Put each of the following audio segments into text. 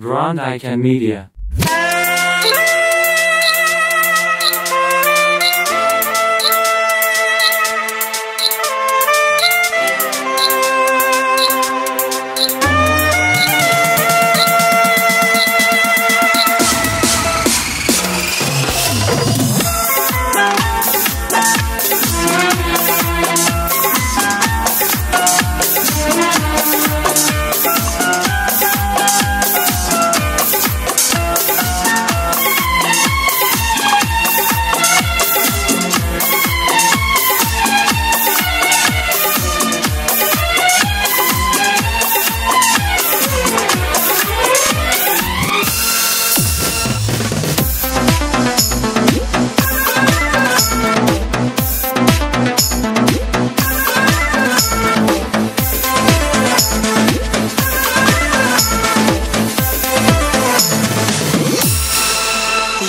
Grand Icon Media.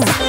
Oh!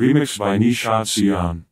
Remix by Nisha Sian.